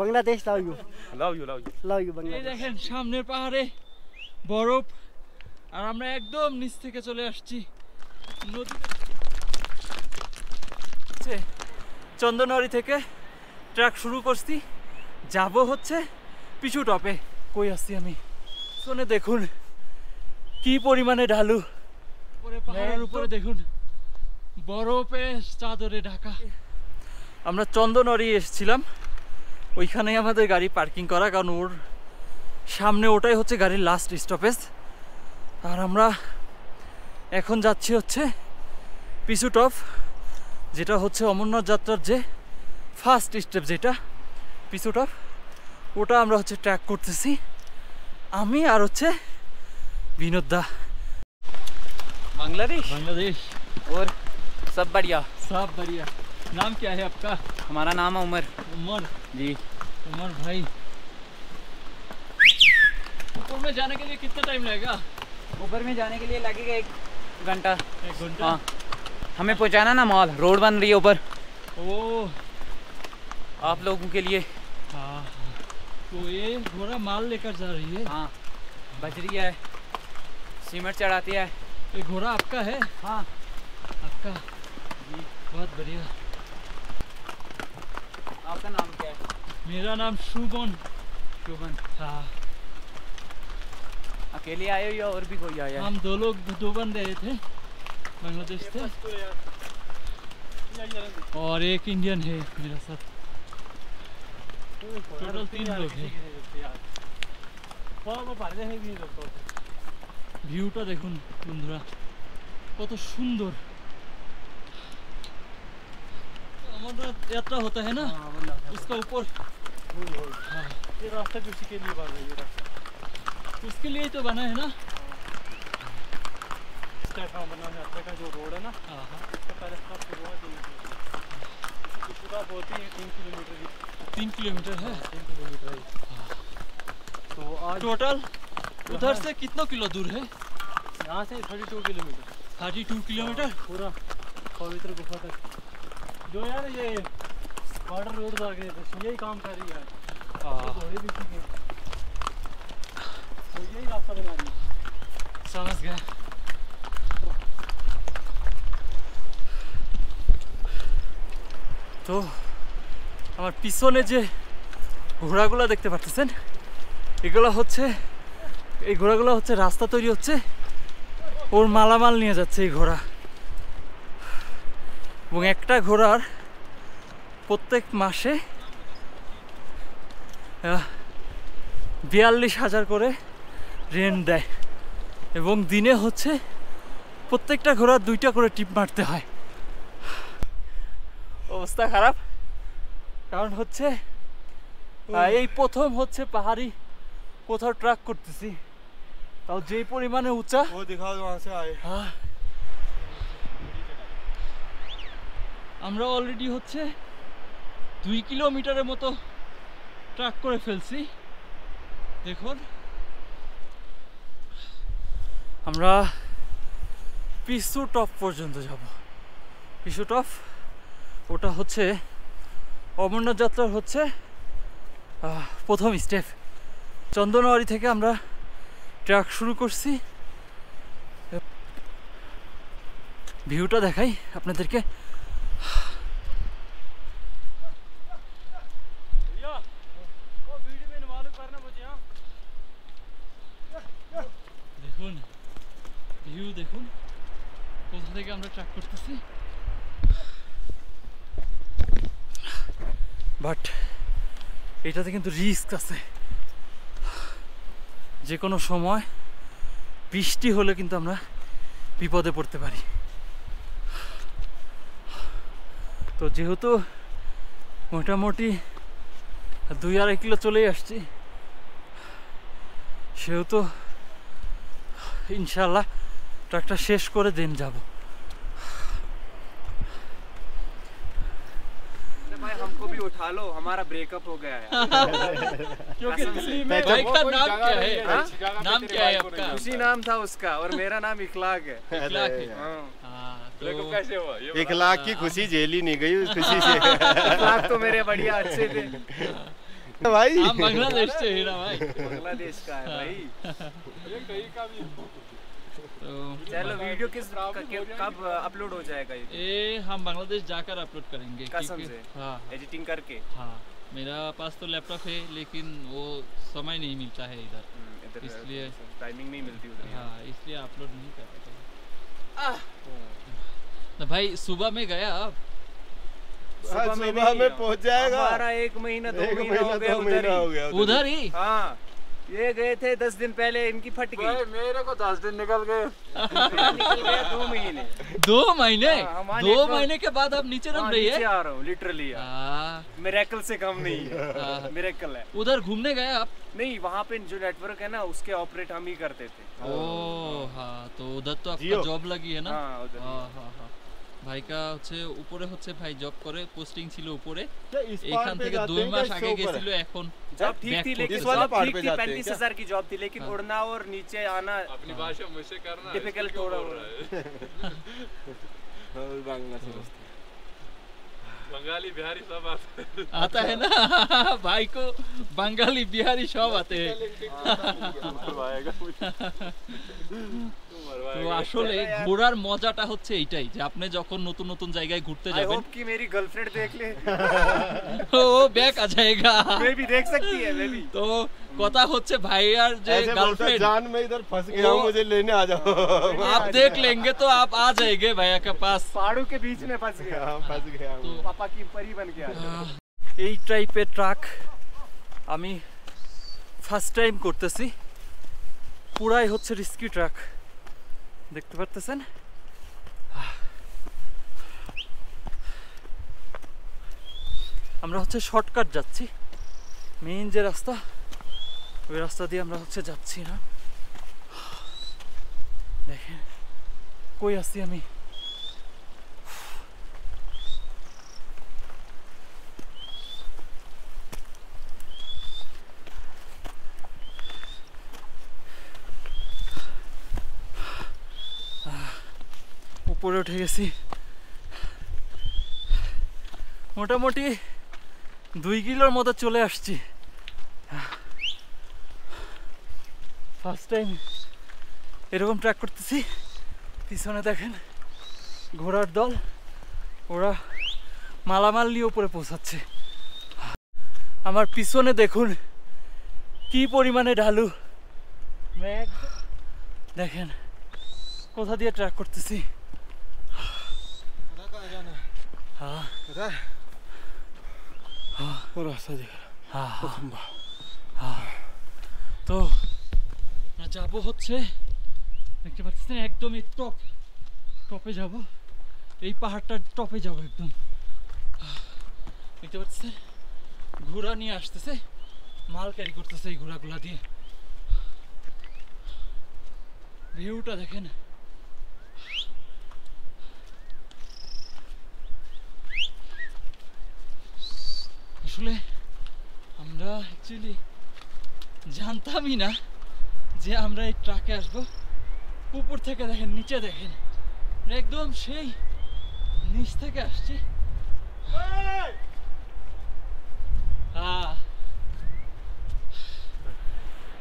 Bangladesh love you. Love you love you. Love you এই বাংলাদেশ। দেখেন সামনের পাহাড়ে বরফ আর আমরা একদম নিচ থেকে চলে আসছি। নদীতে চন্দনওয়ারি থেকে ট্রাক শুরু করছি। যাব হচ্ছে পিছু টপে। কই আসছি আমি? শোনে দেখুন কি পরিমাণে ঢালু। উপরে পাহাড়ের উপরে দেখুন বরফে চাদরে ঢাকা। আমরা চন্দনওয়ারি এসেছিলাম। ওইখানেই আমাদের গাড়ি পার্কিং করা কারণ ওর সামনে ওটাই হচ্ছে গাড়ির লাস্ট স্টপেজ আর আমরা এখন যাচ্ছি হচ্ছে পিসু টপ যেটা হচ্ছে অমরনাথ যাত্রার যে ফার্স্ট স্টেপ যেটা পিসু টপ ওটা আমরা হচ্ছে ট্র্যাক করতেছি। আমি আর হচ্ছে বিনোদ দা। বাংলাদেশ? বাংলাদেশ। ওর সব বাড়িয়া। সব বাড়িয়া। नाम क्या है आपका? हमारा नाम है उमर। उमर? जी। उमर भाई। ऊपर में जाने के लिए कितना टाइम लगेगा? ऊपर में जाने के लिए लगेगा एक घंटा। एक घंटा? हाँ। हमें पहुँचाना ना मॉल? रोड बन रही है ऊपर। ओ। आप लोगों के लिए। हाँ हाँ। तो ये घोड़ा माल लेकर जा रही है। हाँ। बजरी है। सीमेंट चढ़ाती है। ये घोड़ा आपका है? हाँ। आपका? जी। बहुत बढ़िया। आपका नाम क्या है मेरा नाम शुभन शुभन हाँ अकेले आए हो या और भी कोई आया है हम दो लोग दो बंदे आए थे बांग्लादेश थे और एक इंडियन है मेरा साथ टोटल तीन लोग हैं ভিউটা দেখুন বন্ধুরা কত সুন্দর अमरनाथ यात्रा होता है ना? उसका ऊपर। हाँ, ये रास्ता भी उसी के लिए बन है रास्ता। उसके लिए ही तो बना है ना? इस टाइप बना यात्रा का जो रोड है ना हाँ हाँ। उसका है। शुरुआत होती है। तीन किलोमीटर की तीन किलोमीटर है? तीन किलोमीटर है। तो आज टोटल उधर से कितना किलो दूर है? यहाँ से thirty two kilometre. Thirty two kilometre पूरा पवित्र गुफा तक। जो यार ये बॉर्डर रोड आगे तो यही काम कर रही है तो घोड़े भी सीखे तो यही रास्ता बना रही है समझ गया তো আমার পিছনে যে ঘোড়াগুলো দেখতে পাচ্ছেন এগুলো হচ্ছে এই ঘোড়াগুলো হচ্ছে রাস্তা তৈরি হচ্ছে ওর মালামাল নিয়ে যাচ্ছে এই ঘোড়া এবং একটা ঘোড়ার প্রত্যেক মাসে বিয়াল্লিশ হাজার করে রেন্ট দেয় এবং দিনে হচ্ছে প্রত্যেকটা ঘোড়ার দুইটা করে টিপ মারতে হয়। অবস্থা খারাপ। কারণ হচ্ছে এই প্রথম হচ্ছে পাহাড়ি কোথাও ট্রাক করতেছি। তাও যেই পরিমাণে উঁচা আমরা অলরেডি হচ্ছে দুই কিলোমিটারের মতো ট্রাক করে ফেলছি। দেখুন। আমরা পিসু টপ পর্যন্ত যাব। পিসু টপ, ওটা হচ্ছে অমরনাথ যাত্রার হচ্ছে প্রথম স্টেপ চন্দনওয়ারি থেকে আমরা ট্রাক শুরু করছি। ভিউটা দেখাই আপনাদেরকে। ভিউ দেখুন। কোথা থেকে আমরা ট্রাক করতেছি? বাট এটাতে কিন্তু রিস্ক আছে। যে কোনো সময় বৃষ্টি হলে কিন্তু আমরা বিপদে পড়তে পারি। তো যেহেতু মোটামুটি দুই আড়াই কিলো চলেই আসছি, সেহেতু ইনশাল্লাহ ট্রাকটা শেষ করে দেন যাব भाई हमको भी उठा लो हमारा ब्रेकअप हो गया है क्योंकि कसम से। दिल्ली में भाई का नाम क्या है नाम क्या है आपका उसी नाम था उसका और मेरा नाम इखलाक है इखलाक है हाँ। हाँ, तो कैसे हुआ ये एक लाख की खुशी झेली नहीं गई उस खुशी से इखलाक तो मेरे बढ़िया अच्छे थे भाई हम बांग्लादेश से हीरा भाई बांग्लादेश का है भाई तो चलो वीडियो किस कब अपलोड हो जाएगा ये? हम बांग्लादेश जाकर अपलोड करेंगे कसम से? हाँ। एडिटिंग करके? हाँ। मेरा पास तो लैपटॉप है लेकिन वो समय नहीं मिलता है इधर। हम्म, इसलिए- टाइमिंग नहीं मिलती उधर हाँ। इसलिए अपलोड नहीं कर पाता। तो भाई सुबह में गया आप? हाँ, सुबह में पहुँच जाएगा। हमारा एक महीना दो महीना ही गया उधर ही? हाँ। ये गए थे दस दिन पहले इनकी फट गई। मेरे को दस दिन निकल गए। दो महीने। दो महीने? हाँ, दो महीने के बाद आप नीचे रख हाँ, रही है आ रहा हूँ। लिटरली हाँ। मेरेकल से कम नहीं है। मेरेकल है। उधर घूमने गए आप? नहीं वहाँ पे जो नेटवर्क है ना उसके ऑपरेट हम ही करते थे। ओ हाँ तो उधर तो आपका जॉब लगी है ना? हाँ उधर। ভাইকা হচ্ছে উপরে হচ্ছে ভাই জব করে পোস্টিং ছিল উপরে क्या इस এখান पार पे থেকে जाते দুই हैं মাস क्या আগে इससे ऊपर গেছিল এখন जॉब ठीक back थी focus लेकिन इस वाले जॉब part ठीक पे थी जाते हैं पैंतीस क्या? हजार की जॉब थी लेकिन हाँ। उड़ना और नीचे आना अपनी भाषा मुझसे करना डिफिकल्ट हो रहा है हाँ, बांग्ला से बसते बंगाली बिहारी सब आते हैं आता है ना भाई को बंगाली बिहारी सब आते हैं मरवाएगा मुझे तू তো मरवाएगा আসলে ঘোরার মজাটা হচ্ছে এইটাই যে আপনি যখন নতুন নতুন জায়গায় ঘুরতে आई যাবেন होप कि मेरी गर्लफ्रेंड देख ले ও ব্যাক आ जाएगा मैं भी देख सकती है मैं भी তো কথা হচ্ছে ভাইয়ার যে ऐसे बोलता गर्लफ्रेंड जान मैं इधर फंस गया हूँ वो- मुझे लेने आ जाओ आप देख लेंगे तो आप आ जाएंगे भैया के पास पहाड़ों के बीच में फंस गया हाँ, फंस गया हूँ तो- पापा की परी बन के आ गया আহ, এই টাইপের ট্রাক আমি ফার্স্ট টাইম করতেছি পুরাই হচ্ছে রিস্কি ট্রাক দেখতে পারতেছেন আহ। আমরা হচ্ছে শর্টকাট যাচ্ছি মেইন যে রাস্তা ওই রাস্তা দিয়ে আমরা হচ্ছে যাচ্ছি না দেখেন কই আছি আমি গেছি। মোটামুটি দুই কিলোর মতো চলে আসছি। ফার্স্ট টাইম এরকম ট্র্যাক করতেছি। পিছনে দেখেন ঘোড়ার দল। ওরা মালামাল নিয়ে উপরে পৌঁছাচ্ছে। আমার পিছনে দেখুন কি পরিমাণে ঢালু। দেখেন, কোথা দিয়ে ট্র্যাক করতেছি? হ্যাঁ वो रास्ता दिख रहा হ্যাঁ वो खंबा তো আমরা যাবো হচ্ছে দেখতে পাচ্ছেন একদম এই টপ টপে যাব এই পাহাড়টার টপে যাব একদম দেখতে পাচ্ছেন ঘোড়া নিয়ে আসতেছে মাল ক্যারি করতেছে এই ঘোড়াগুলা দিয়ে ভিউটা দেখেন আসলে আমরা অ্যাকচুয়ালি জানতামই না যে আমরা এই ট্রাকে আসব। উপর থেকে দেখেন নিচে দেখেন। একদম সেই নিচ থেকে আসছি।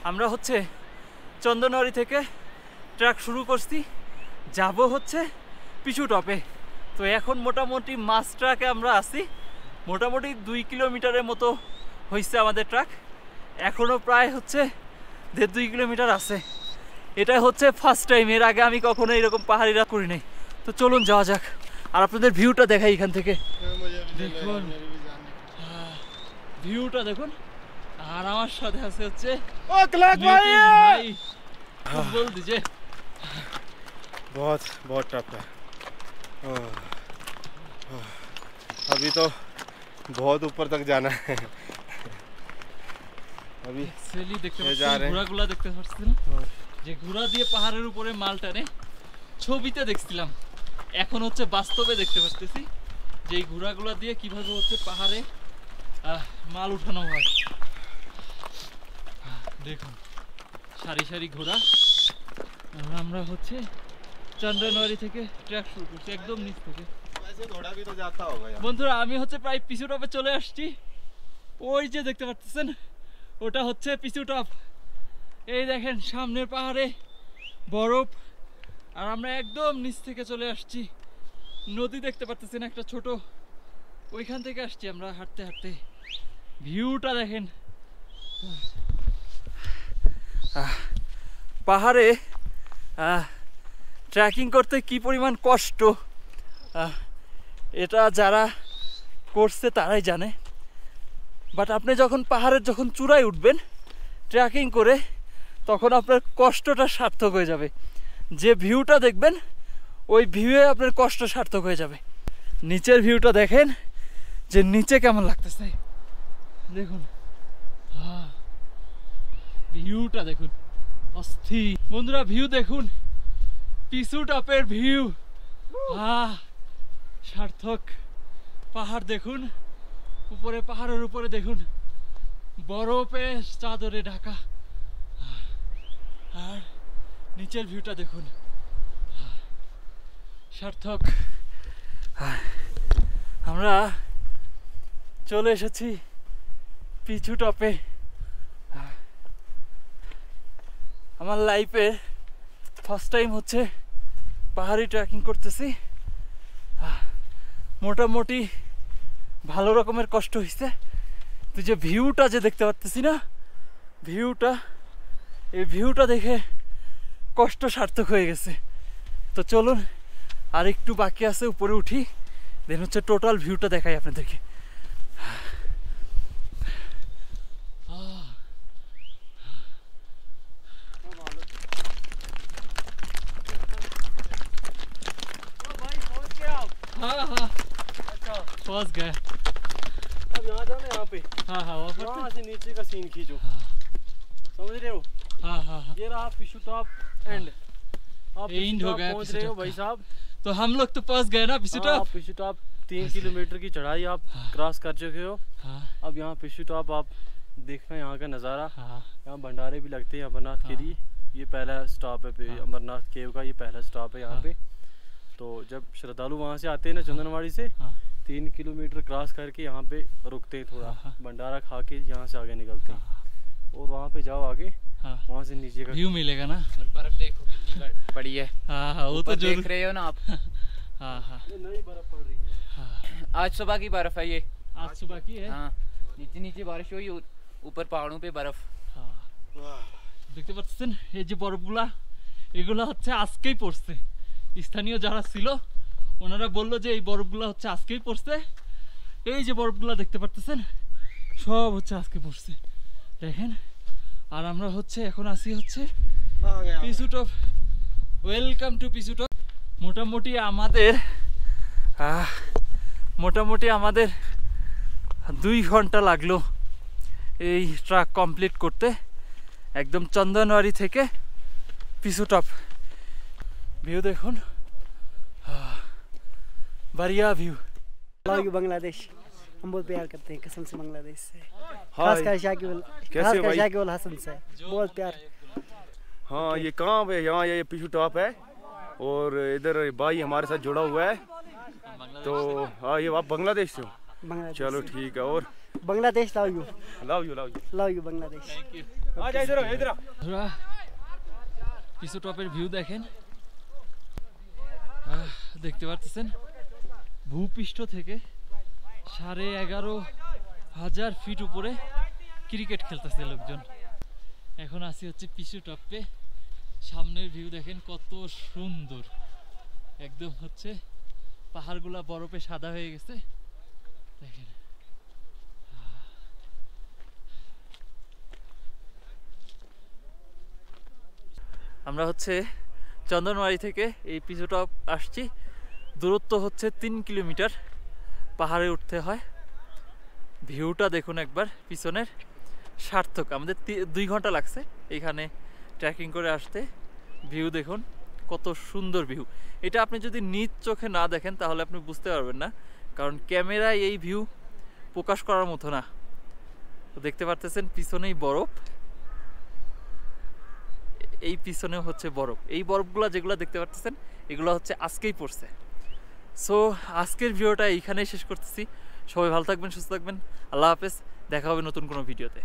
আমরা হচ্ছে চন্দনওয়ারি থেকে ট্রাক শুরু করছি। যাব হচ্ছে পিছু টপে। তো এখন মোটামুটি মাছ ট্রাকে আমরা আছি। মোটামুটি দুই কিলোমিটারের মতো হয়েছে আমাদের ট্রাক এখনও প্রায় হচ্ছে দেড় দুই কিলোমিটার আছে এটা হচ্ছে ফার্স্ট টাইম এর আগে আমি কখনো এরকম পাহাড়িরা করি নাই তো চলুন যাওয়া যাক আর আপনাদের ভিউটা দেখাই এখান থেকে দেখুন ভিউটা দেখুন আর আমার সাথে আছে হচ্ছে ओ क्लैक नितिन भाई भाई बोल दीजिए बहुत बहुत टफ है ओह, ओह, अभी तो बहुत ऊपर तक जाना है अभी অ্যাকচুয়ালি দেখতে এ যা পাচ্ছেন রে। ঘোড়াগুলা দেখতে পাচ্ছেন যে ঘোড়া দিয়ে পাহাড়ের উপরে মাল টানে ছবিতে দেখছিলাম এখন হচ্ছে বাস্তবে দেখতে পাচ্তেছি যে এই ঘোড়াগুলা দিয়ে কিভাবে হচ্ছে পাহাড়ে আহ, মাল উঠানো হয় আহ, দেখুন সারি সারি ঘোড়া আর আমরা হচ্ছে চন্দ্রনওয়ারি থেকে ট্র্যাক শুরু করছি একদম নিচ থেকে বন্ধুরা, আমি হচ্ছে প্রায় পিছু টপে চলে আসছি। ওই যে দেখতে পাচ্ছেন, ওটা হচ্ছে পিছু টপ। এই দেখেন, সামনের পাহাড়ে বরফ। আর আমরা একদম নিচ থেকে চলে আসছি। নদী দেখতে পাচ্ছেন, একটা ছোট। ওইখান থেকে আসছি আমরা হাঁটতে হাঁটতে। ভিউটা দেখেন। পাহাড়ে ট্রেকিং করতে কি পরিমাণ কষ্ট। এটা যারা করছে তারাই জানে। বাট আপনি যখন পাহাড়ের যখন চূড়ায় উঠবেন ট্রেকিং করে, তখন আপনার কষ্টটা সার্থক হয়ে যাবে। যে ভিউটা দেখবেন, ওই ভিউয়ে আপনার কষ্ট সার্থক হয়ে যাবে। নিচের ভিউটা দেখেন, যে নিচে কেমন লাগতেছে। দেখুন। ভিউটা দেখুন। অস্থির। বন্ধুরা ভিউ দেখুন। পিছু টপের ভিউ আহ। সার্থক পাহাড় দেখুন উপরে পাহাড়ের উপরে দেখুন বরফে চাদরে ঢাকা। আর নিচের ভিউটা দেখুন। সার্থক। আমরা চলে এসেছি পিছু টপে। আমার লাইফে ফার্স্ট টাইম হচ্ছে পাহাড়ি ট্রেকিং করতেছি। আহ, মোটামুটি ভালো রকমের কষ্ট হয়েছে। তো যে ভিউটা যে দেখতে পারতেছি না, ভিউটা, এই ভিউটা দেখে কষ্ট সার্থক হয়ে গেছে। তো চলুন, আর একটু বাকি আছে, উপরে উঠি। দেন হচ্ছে টোটাল ভিউটা দেখাই আপনাদেরকে। पहुँच गए। अब यहाँ जाओ ना यहाँ पे। हाँ हाँ वहाँ से नीचे का सीन खींचो। हाँ। समझ रहे हो? हाँ हाँ हाँ। ये रहा पिशु टॉप एंड आप पिशु हो गया पहुँच रहे हो भाई साहब। तो हम लोग तो पहुँच गए ना हाँ, टॉप आप पिशु टॉप तीन किलोमीटर की चढ़ाई आप क्रॉस कर चुके हो। हाँ। अब यहाँ पिशु टॉप आप देखना यहाँ का नज़ारा। हाँ। यहाँ भंडारे भी लगते हैं अमरनाथ के हाँ। लिए। ये पहला स्टॉप है हाँ। अमरनाथ केव का ये पहला स्टॉप है यहाँ हाँ। पे। तो जब श्रद्धालु वहाँ से आते हैं ना चंदनवाड़ी से हाँ। तीन किलोमीटर क्रॉस करके यहाँ पे रुकते हैं थोड़ा हाँ, हाँ। भंडारा खा के यहाँ से आगे निकलते हैं और वहाँ पे जाओ आगे हाँ वहाँ से नीचे का व्यू मिलेगा ना और बर्फ देखो कितनी बड़- पड़ी है हाँ हाँ वो ऊपर तो देख जरूर रहे हो ना आप हाँ हाँ नई बर्फ पड़ रही है हाँ आज सुबह की बर्फ है ये आज सुबह की है हाँ नीचे नीचे बारिश हुई ऊ- ऊपर पहाड़ों पे बर्फ হ্যাঁ। দেখতে পাচ্ছেন এই যে বরফগুলা এগুলো হচ্ছে আজকেই পড়ছে স্থানীয় যারা ছিল ওনারা বলল যে এই বরফগুলো হচ্ছে আজকেই পড়ছে। এই যে বরফগুলো দেখতে পাচ্ছেন সব হচ্ছে আজকে পড়ছে। দেখেন আর আমরা হচ্ছে এখন আসি হচ্ছে পিসুটপ ওয়েলকাম টু পিসুটপ মোটামুটি আমাদের মোটামুটি আমাদের দুই ঘণ্টা লাগল এই ট্রাক কমপ্লিট করতে। একদম চন্দনওয়ারি থেকে পিছু টপ ভিউ দেখুন। बढ़िया व्यू लव यू बांग्लादेश हम बहुत प्यार करते हैं कसम से बांग्लादेश से हाय खासकर शाकिब कैसे हो खासकर भाई? शाकिब अल हसन से बहुत प्यार हाँ ये कहाँ पे यहाँ ये पिछू टॉप है और इधर भाई हमारे साथ जुड़ा हुआ है तो हाँ ये आप बांग्लादेश से हो बांग्लादेश चलो ठीक है और Bangladesh love you love you love you love you Bangladesh आ जा इधर आओ, इधर आओ। বন্ধুরা পিছু টপের ভিউ দেখেন আহ, দেখতে পাচ্ছেন ভূপৃষ্ঠ থেকে সাড়ে এগারো হাজার ফিট উপরে ক্রিকেট খেলতেছে লোকজন। এখন আসি হচ্ছে পিছু টপে। সামনের ভিউ দেখেন কত সুন্দর। একদম হচ্ছে পাহাড়গুলা বরফে সাদা হয়ে গেছে। দেখেন। আমরা হচ্ছে চন্দনবাড়ি থেকে এই পিছু টপ আসছি। দূরত্ব হচ্ছে তিন কিলোমিটার। পাহাড়ে উঠতে হয়। ভিউটা দেখুন একবার, পিছনের। সার্থক, আমাদের দুই ঘণ্টা লাগছে এখানে ট্রেকিং করে আসতে। ভিউ দেখুন, কত সুন্দর ভিউ। এটা আপনি যদি নিজ চোখে না দেখেন, তাহলে আপনি বুঝতে পারবেন না। কারণ ক্যামেরায় এই ভিউ প্রকাশ করার মতো না। দেখতে পারতেছেন, পিছনেই বরফ। এই পিছনে হচ্ছে বরফ। এই বরফগুলো যেগুলো দেখতে পাচ্ছেন এগুলো হচ্ছে আজকেই পড়ছে। সো আজকের ভিডিওটা এইখানেই শেষ করতেছি। সবাই ভালো থাকবেন, সুস্থ থাকবেন। আল্লাহ হাফেজ। দেখা হবে নতুন কোনো ভিডিওতে